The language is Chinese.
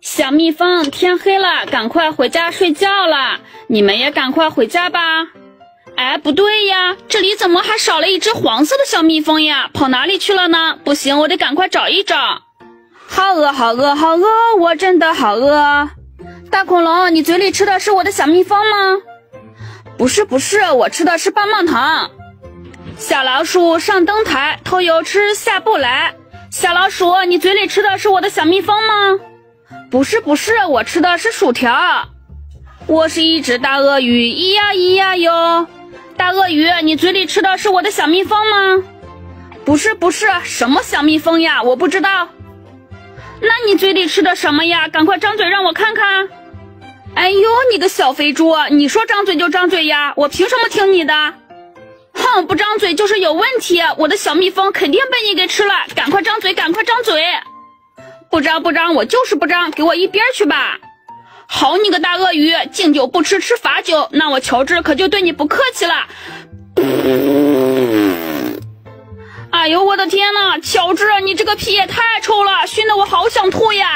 小蜜蜂，天黑了，赶快回家睡觉了。你们也赶快回家吧。哎，不对呀，这里怎么还少了一只黄色的小蜜蜂呀？跑哪里去了呢？不行，我得赶快找一找。好饿，好饿，好饿，我真的好饿。大恐龙，你嘴里吃的是我的小蜜蜂吗？不是，不是，我吃的是棒棒糖。小老鼠上灯台，偷油吃下不来。小老鼠，你嘴里吃的是我的小蜜蜂吗？不是，不是，我吃的是薯条。我是一只大鳄鱼，咿呀咿呀哟。大鳄鱼，你嘴里吃的是我的小蜜蜂吗？不是，不是，什么小蜜蜂呀？我不知道。那你嘴里吃的什么呀？赶快张嘴让我看看。哎呦，你个小肥猪，你说张嘴就张嘴呀？我凭什么听你的？哼，不张嘴就是有问题。我的小蜜蜂肯定被你给吃了，赶快张嘴，赶快张嘴。不张不张，我就是不张，给我一边去吧。好你个大鳄鱼，敬酒不吃吃罚酒，那我乔治可就对你不客气了。哎呦我的天呐，乔治，你这个屁也太臭了，熏得我好想吐呀！